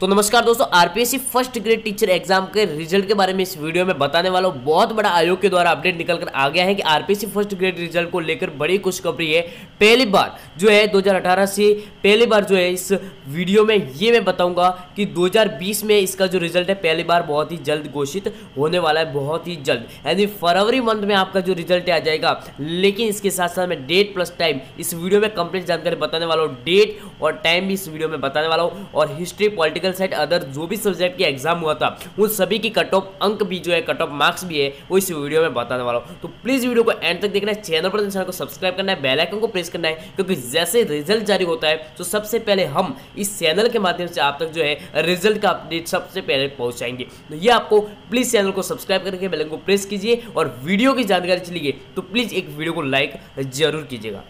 तो नमस्कार दोस्तों RPSC first grade teacher exam के रिज़ल्ट के बारे में इस वीडियो में बताने वाला हूँ। बहुत बड़ा आयोग के द्वारा अपडेट निकल कर आ गया है कि आरपीएससी फ़र्स्ट ग्रेड रिज़ल्ट को लेकर बड़ी खुशखबरी है। पहली बार जो है 2018 से पहली बार जो है इस वीडियो में ये मैं बताऊँगा कि 2020 में इसका जो रिज़ल्ट है, पहली बार बहुत ही जल्द घोषित होने वाला है, बहुत ही जल्द। यानी फरवरी मंथ में आपका जो रिज़ल्ट आ जाएगा, लेकिन इसके साथ साथ मैं डेट प्लस टाइम इस वीडियो में कंप्लीट जानकारी बताने वाला हूँ। डेट और टाइम भी इस वीडियो में बताने वाला हूँ और history political political side other जो भी सब्जेक्ट के एग्ज़ाम हुआ था, उन सभी की कट ऑफ़ अंक भी जो है कट ऑफ़ मार्क्स भी है, वो इस वीडियो में बताने वाला हूँ। तो प्लीज़ वीडियो को एंड तक देखना है चैनल पर चैनल को सब्सक्राइब करना है बेल आइकन को प्रेस करना है, क्योंकि जैसे रिज़ल्ट जारी होता है तो सबसे पहले हम इस चैनल के माध्यम से आप तक जो है रिज़ल्ट का अपडेट सबसे पहले पहुंचाएँगे। तो ये आपको प्लीज़ चैनल को सब्सक्राइब करके बेल को प्रेस कीजिए और वीडियो की जानकारी चलिए तो प्लीज़ एक वीडियो को लाइक ज़रूर कीजिएगा।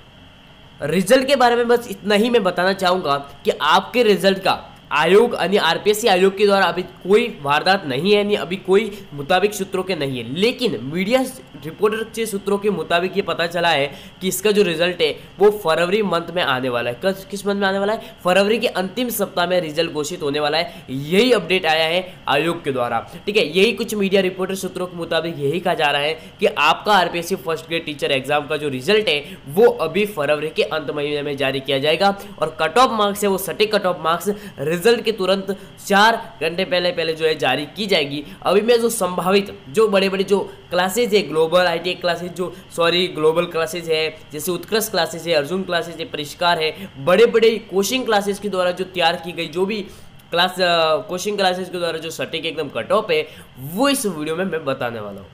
रिज़ल्ट के बारे में बस इतना ही मैं बताना चाहूँगा कि आपके रिज़ल्ट का आयोग यानी आरपीएससी आयोग के द्वारा अभी कोई वारदात नहीं है यानी अभी कोई मुताबिक सूत्रों के नहीं है। लेकिन मीडिया रिपोर्टर के सूत्रों के मुताबिक ये पता चला है कि इसका जो रिज़ल्ट है वो फरवरी मंथ में आने वाला है। कस, किस मंथ में आने वाला है? फरवरी के अंतिम सप्ताह में रिज़ल्ट घोषित होने वाला है। यही अपडेट आया है आयोग के द्वारा। ठीक है यही कुछ मीडिया रिपोर्टर सूत्रों के मुताबिक यही कहा जा रहा है कि आपका RPSC first grade teacher exam का जो रिज़ल्ट है वो अभी फरवरी के अंत महीने में जारी किया जाएगा। और कट ऑफ़ मार्क्स है वो सटीक कट ऑफ़ मार्क्स रिज़ल्ट के तुरंत चार घंटे पहले पहले जो है जारी की जाएगी। अभी मैं जो संभावित, जो बड़े बड़े जो क्लासेज है ग्लोबल आई क्लासेज जो सॉरी ग्लोबल क्लासेज है, जैसे उत्कृष्ट क्लासेज है, अर्जुन क्लासेज है, परिष्कार है बड़े बड़े कोचिंग क्लासेज के द्वारा जो तैयार की गई, जो भी क्लास कोचिंग क्लासेज के द्वारा जो सटीक एकदम कट ऑफ़ है, वो इस वीडियो में मैं बताने वाला हूँ।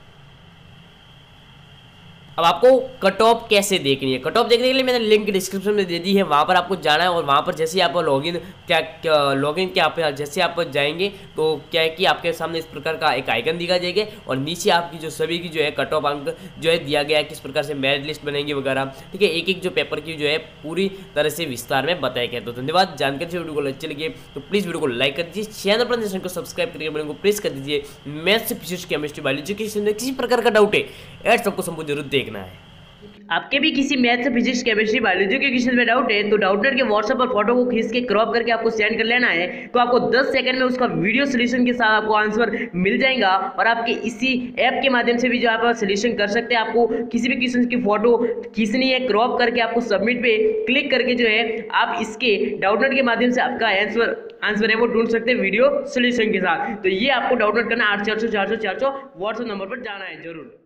अब आपको कट ऑफ़ कैसे देखनी है? कट ऑफ़ देखने के लिए मैंने लिंक डिस्क्रिप्शन में दे दी है वहाँ पर आपको जाना है और वहाँ पर जैसे ही आप लॉगिन क्या, क्या लॉगिन क्या आप जैसे आप जाएँगे तो क्या है कि आपके सामने इस प्रकार का एक आइकन दिखा जाएगा और नीचे आपकी जो सभी की जो है कट ऑफ़ अंक जो है दिया गया है किस प्रकार से मेरिट लिस्ट बनेंगे वगैरह ठीक है? एक एक जो पेपर की जो है पूरी तरह से विस्तार में बताया गया तो धन्यवाद जानकारी से वीडियो को अच्छी लगी तो प्लीज़ वीडियो को लाइक कर दीजिए चैनल पर चैनल को सब्सक्राइब करके वीडियो को प्रेस कर दीजिए। मैथ्स फिजिक्स केमिस्ट्री बायोलॉजी किसी प्रकार का डाउट है एड सबको संपूर्ण ज़रूर देखना है। आपके भी किसी मैथ फिजिक्स, केमिस्ट्री, बायोलॉजी, के क्वेश्चन में डाउट है तो डाउटनेट के व्हाट्सएप पर फ़ोटो को खींच के क्रॉप करके आपको सेंड कर लेना है तो आपको 10 सेकंड में उसका वीडियो सोल्यूशन के साथ आपको आंसर मिल जाएगा, और आपके इसी ऐप के माध्यम से भी जो आप सोल्यूशन कर सकते हैं, आपको किसी भी क्वेश्चन की फ़ोटो खींचनी है क्रॉप करके आपको सबमिट पे क्लिक करके जो है, आप इसके डाउटनेट के माध्यम से आपका आंसर आंसर है, वो ढूंढ सकते हैं वीडियो सोल्यूशन के साथ। तो ये आपको डाउनलोड करना आठ चार सौ चार सौ चार सौ व्हाट्सएप नंबर पर जाना है, ज़रूर।